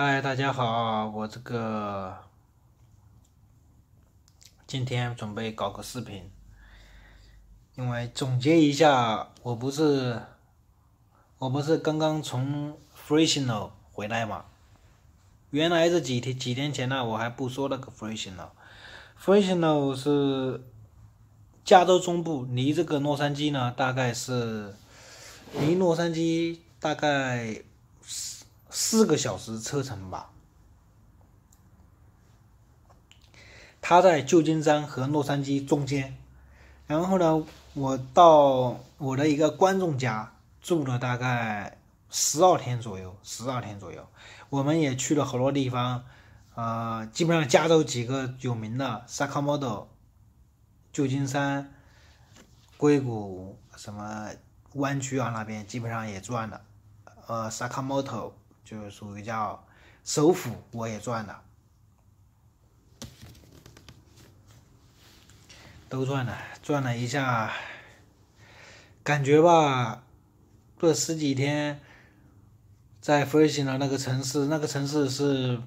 嗨，大家好，我这个今天准备搞个视频，因为总结一下，我不是我不是刚刚从 Fresno 回来嘛？原来这几天几天前呢，我还不说那个 Fresno，Fresno 是加州中部，离这个洛杉矶呢，大概是离洛杉矶大概。四个小时车程吧。他在旧金山和洛杉矶中间，然后呢，我到我的一个观众家住了大概十二天左右，十二天左右，我们也去了好多地方，呃，基本上加州几个有名的，Sacramento、旧金山、硅谷什么湾区啊那边基本上也转了，呃，Sacramento。就属于叫首府，我也转了，都转了，转了一下，感觉吧，这十几天在飞行的那个城市，那个城市是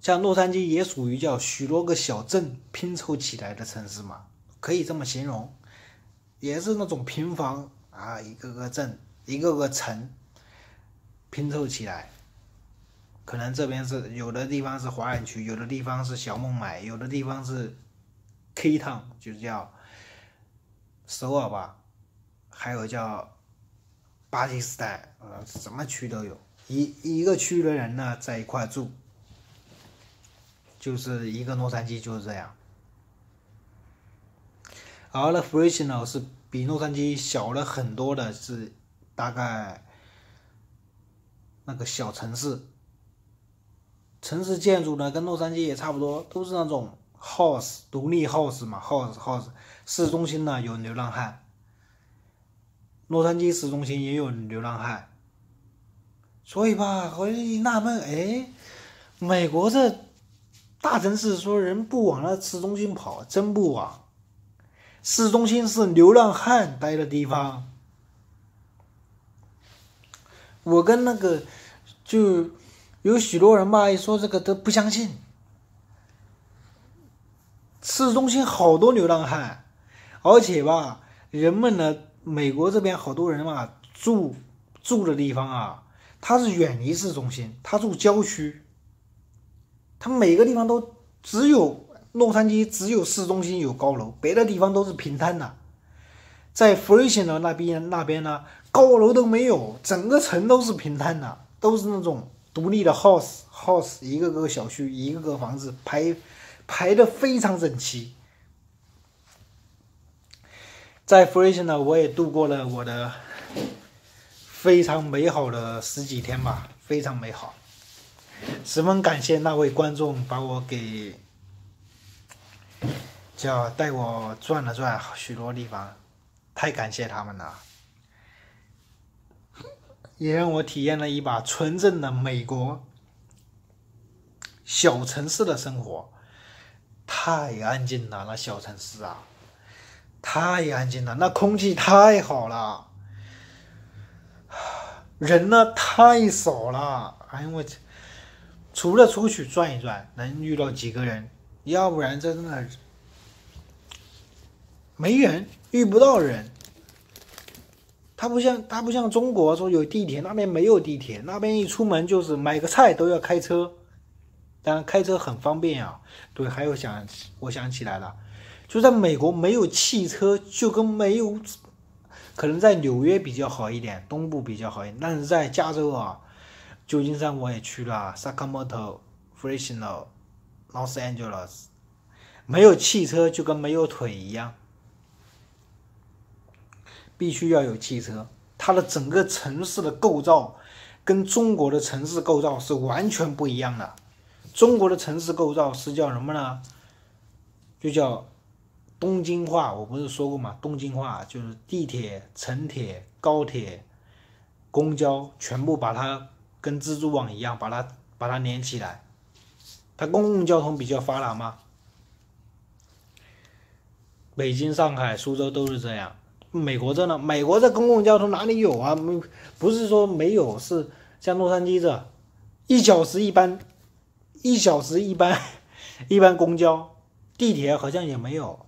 像洛杉矶，也属于叫许多个小镇拼凑起来的城市嘛，可以这么形容，也是那种平房啊，一个个镇，一个个城。拼凑起来，可能这边是有的地方是华人区，有的地方是小孟买，有的地方是 K Town，就叫首尔吧，还有叫巴基斯坦，呃，什么区都有，一一个区的人呢在一块住，就是一个洛杉矶就是这样，而那 Fresno 是比洛杉矶小了很多的，是大概。那个小城市，城市建筑呢，跟洛杉矶也差不多，都是那种 house 独立 house 嘛，house house。市中心呢有流浪汉，洛杉矶市中心也有流浪汉，所以吧，我一纳闷，哎，美国这大城市说人不往那市中心跑，真不往，市中心是流浪汉待的地方。我跟那个就有许多人吧，一说这个都不相信。市中心好多流浪汉，而且吧，人们呢，美国这边好多人嘛，住住的地方啊，他是远离市中心，他住郊区，他每个地方都只有洛杉矶只有市中心有高楼，别的地方都是平摊的。在弗瑞县的那边那边呢？高楼都没有，整个城都是平坦的，都是那种独立的 house house，一个个小区，一个个房子排排的非常整齐。在 f r e s 呢，我也度过了我的非常美好的十几天吧，非常美好。十分感谢那位观众把我给叫带我转了转许多地方，太感谢他们了。也让我体验了一把纯正的美国小城市的生活，太安静了，那小城市啊，太安静了，那空气太好了，人呢太少了，哎呦我去，除了出去转一转能遇到几个人，要不然真的没人，遇不到人。它不像它不像中国说有地铁，那边没有地铁，那边一出门就是买个菜都要开车，当然开车很方便啊。对，还有想我想起来了，就在美国没有汽车，就跟没有，可能在纽约比较好一点，东部比较好一点，但是在加州啊，旧金山我也去了，Sacramento、Fresno、Los Angeles，没有汽车就跟没有腿一样。必须要有汽车，它的整个城市的构造跟中国的城市构造是完全不一样的。中国的城市构造是叫什么呢？就叫东京化。我不是说过吗？东京化就是地铁、城铁、高铁、公交全部把它跟蜘蛛网一样，把它把它连起来。它公共交通比较发达吗？北京、上海、苏州都是这样。美国这呢？美国这公共交通哪里有啊？没不是说没有，是像洛杉矶这，一小时一班，一小时一班，一班公交，地铁好像也没有。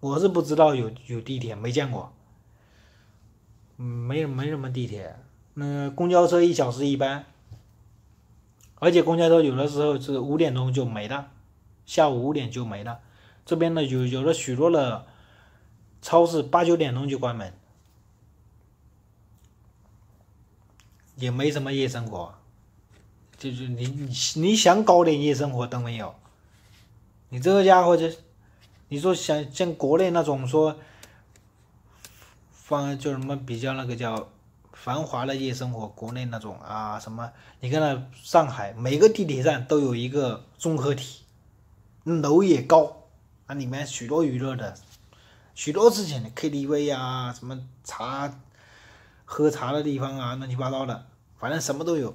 我是不知道有有地铁，没见过。嗯，没没什么地铁，那公交车一小时一班，而且公交车有的时候是五点钟就没了，下午五点就没了。这边呢有有了许多的超市八九点钟就关门，也没什么夜生活，就是你你你想搞点夜生活都没有，你这个家伙就，你说像像国内那种说。放就什么比较那个叫繁华的夜生活，国内那种啊什么，你看那上海每个地铁站都有一个综合体，楼也高，啊里面许多娱乐的，许多之前的 KTV 啊，什么茶喝茶的地方啊，乱七八糟的，反正什么都有。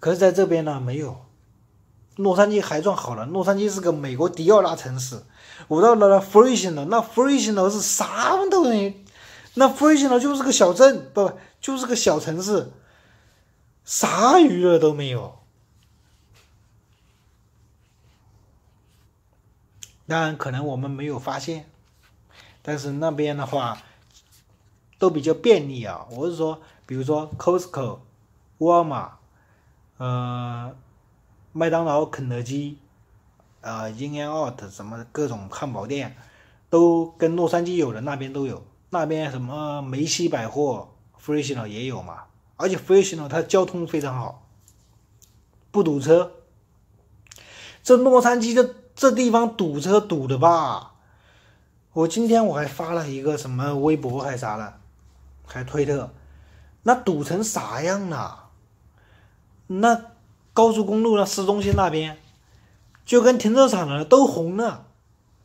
可是在这边呢没有，洛杉矶还算好了，洛杉矶是个美国第二大城市。我到了那 Fresno，那 Fresno 是啥都没，那 Fresno 就是个小镇，不不，就是个小城市，啥娱乐都没有。当然，可能我们没有发现，但是那边的话都比较便利啊。我是说，比如说 Costco、沃尔玛、呃，麦当劳、肯德基。呃，In and Out 什么各种汉堡店，都跟洛杉矶有的那边都有，那边什么梅西百货 Fresno 也有嘛，而且 Fresno 它交通非常好，不堵车。这洛杉矶的这地方堵车堵的吧？我今天我还发了一个什么微博还啥了，还推特，那堵成啥样了？那高速公路那市中心那边。就跟停车场了，都红了，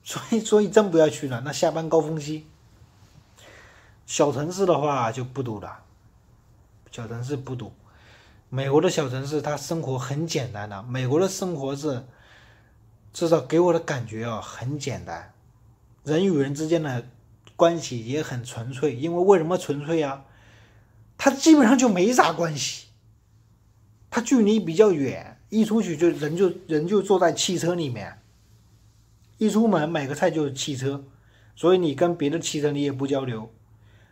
所以所以真不要去了。那下班高峰期，小城市的话就不堵了，小城市不堵。美国的小城市，它生活很简单的。美国的生活是，至少给我的感觉啊，很简单，人与人之间的关系也很纯粹。因为为什么纯粹啊？它基本上就没啥关系，它距离比较远。一出去就人就人就坐在汽车里面，一出门买个菜就是汽车，所以你跟别的汽车你也不交流。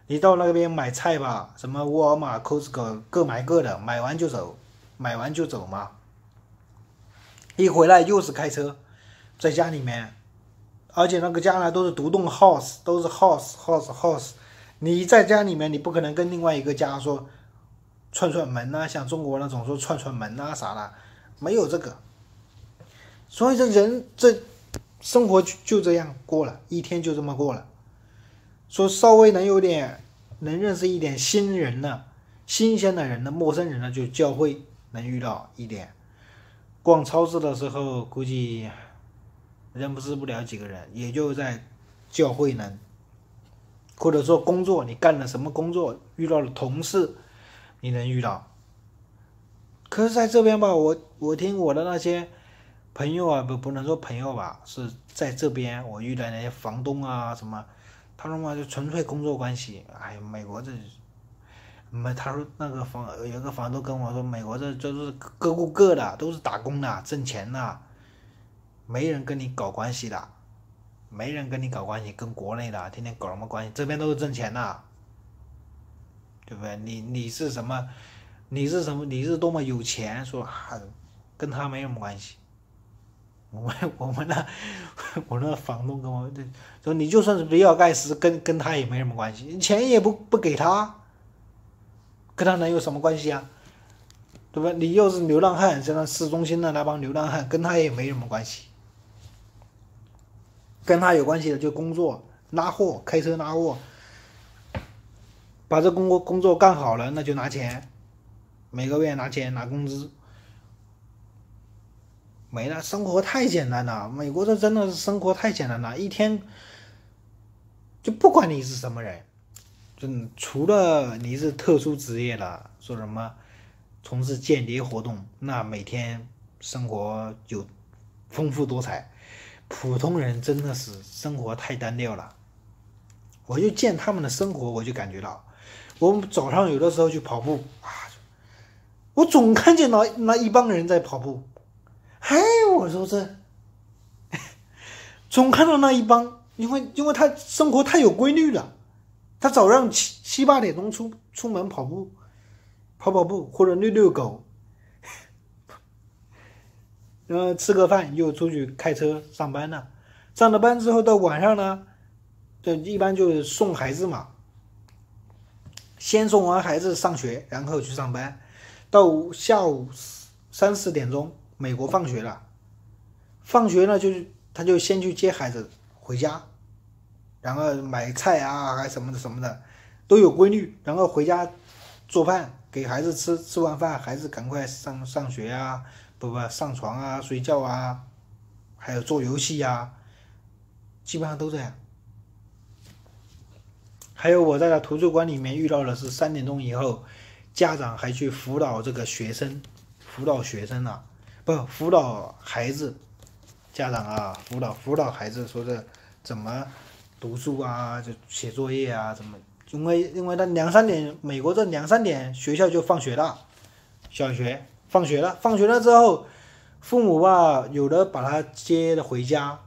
你到那边买菜吧，什么沃尔玛、Costco 各买各的，买完就走，买完就走嘛。一回来又是开车，在家里面，而且那个家呢都是独栋 house，都是 house house house。你在家里面，你不可能跟另外一个家说串串门呐，像中国那种说串串门呐啥的。没有这个，所以这人这生活就就这样过了，一天就这么过了。说稍微能有点能认识一点新人的、新鲜的人的、陌生人呢，就教会能遇到一点。逛超市的时候，估计认不识不了几个人，也就在教会能，或者说工作，你干了什么工作，遇到了同事，你能遇到。可是在这边吧，我我听我的那些朋友啊，不不能说朋友吧，是在这边我遇到那些房东啊什么，他说嘛就纯粹工作关系。哎呀，美国这，没他说那个房有个房东跟我说，美国这就是各顾各的，都是打工的，挣钱的，没人跟你搞关系的，没人跟你搞关系，跟国内的天天搞什么关系？这边都是挣钱的，对不对？你你是什么？你是什么？你是多么有钱？说啊，跟他没什么关系。我们我们那我那房东跟我说，你就算是比尔盖茨，跟跟他也没什么关系，钱也不不给他，跟他能有什么关系啊？对吧？你又是流浪汉，现在市中心的那帮流浪汉，跟他也没什么关系。跟他有关系的就工作拉货，开车拉货，把这工作工作干好了，那就拿钱。每个月拿钱拿工资，没了，生活太简单了。美国这真的是生活太简单了，一天就不管你是什么人，就除了你是特殊职业的，说什么从事间谍活动，那每天生活就丰富多彩。普通人真的是生活太单调了。我就见他们的生活，我就感觉到，我们早上有的时候去跑步啊。我总看见那那一帮人在跑步，嗨，我说这，总看到那一帮，因为因为他生活太有规律了，他早上七七八点钟出出门跑步，跑跑步或者遛遛狗，然后吃个饭又出去开车上班了，上了班之后到晚上呢，就一般就是送孩子嘛。先送完孩子上学，然后去上班，到下午三四点钟，美国放学了。放学了就是他就先去接孩子回家，然后买菜啊，还什么的什么的，都有规律。然后回家做饭给孩子吃，吃完饭孩子赶快上上学啊，不不上床啊，睡觉啊，还有做游戏呀，基本上都这样。还有我在那图书馆里面遇到的是三点钟以后，家长还去辅导这个学生，辅导学生啊，不辅导孩子，家长啊辅导辅导孩子说这怎么读书啊，就写作业啊，怎么？因为因为他两三点，美国这两三点学校就放学了，小学放学了，放学了之后，父母吧有的把他接的回家。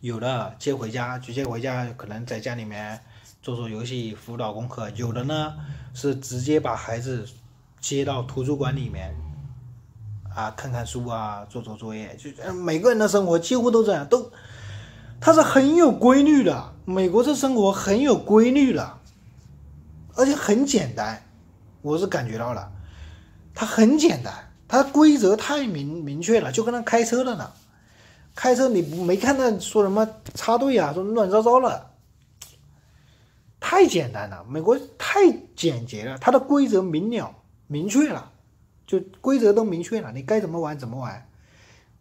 有的接回家，直接回家，可能在家里面做做游戏、辅导功课；有的呢是直接把孩子接到图书馆里面，啊，看看书啊，做做作业。就每个人的生活几乎都这样，都他是很有规律的。美国这生活很有规律的，而且很简单，我是感觉到了，它很简单，它规则太明明确了，就跟那开车的呢。开车你没看到说什么插队啊，说乱糟糟了，太简单了。美国太简洁了，它的规则明了明确了，就规则都明确了，你该怎么玩怎么玩，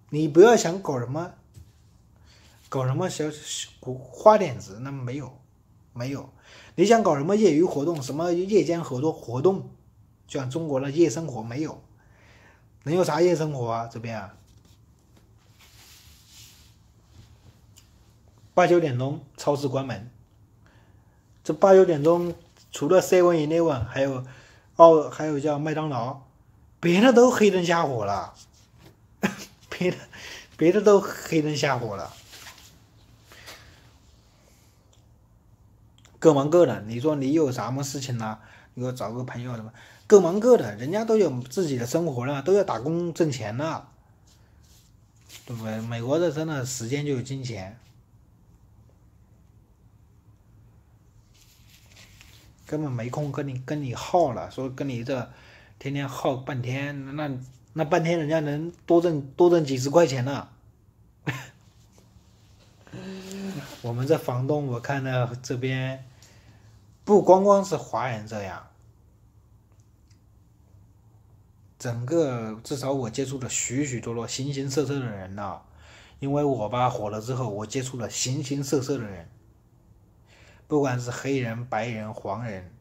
你不要想搞什么，搞什么小花点子，那没有，没有。你想搞什么业余活动，什么夜间合作活动，就像中国的夜生活没有，能有啥夜生活啊？这边啊？八九点钟超市关门，这八九点钟除了 seven eleven，还有哦，还有叫麦当劳，别的都黑灯瞎火了，别的别的都黑灯瞎火了，各忙各的。你说你有什么事情呢？你给我找个朋友什么？各忙各的，人家都有自己的生活了，都要打工挣钱了，对不对？美国这真的时间就有金钱。根本没空跟你跟你耗了，说跟你这天天耗半天，那那半天人家能多挣多挣几十块钱呢。我们这房东，我看到这边不光光是华人这样，整个至少我接触了许许多多形形色色的人呢，因为我吧火了之后，我接触了形形色色的人。不管是黑人、白人、黄人，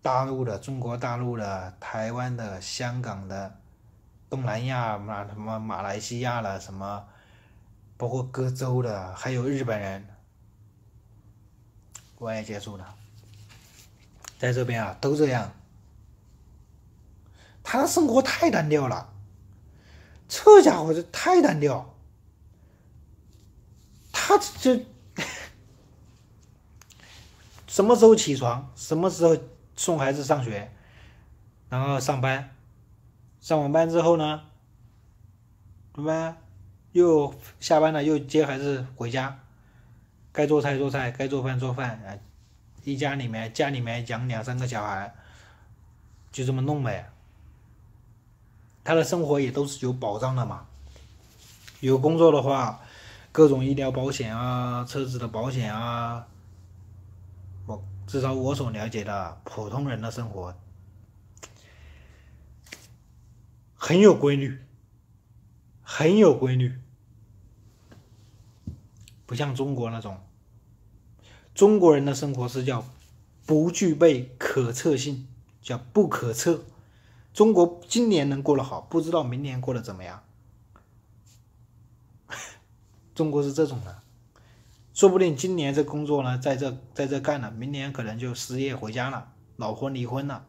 大陆的、中国大陆的、台湾的、香港的、东南亚马什么马来西亚了什么，包括各州的，还有日本人，我也接触了，在这边啊都这样，他的生活太单调了，这家伙这太单调，他这。什么时候起床？什么时候送孩子上学？然后上班，上完班之后呢？对吧？又下班了，又接孩子回家，该做菜做菜，该做饭做饭。啊，一家里面家里面养两三个小孩，就这么弄呗。他的生活也都是有保障的嘛。有工作的话，各种医疗保险啊，车子的保险啊。我至少我所了解的普通人的生活很有规律，很有规律，不像中国那种。中国人的生活是叫不具备可测性，叫不可测。中国今年能过得好，不知道明年过得怎么样。中国是这种的。说不定今年这工作呢，在这在这干了，明年可能就失业回家了，老婆离婚了，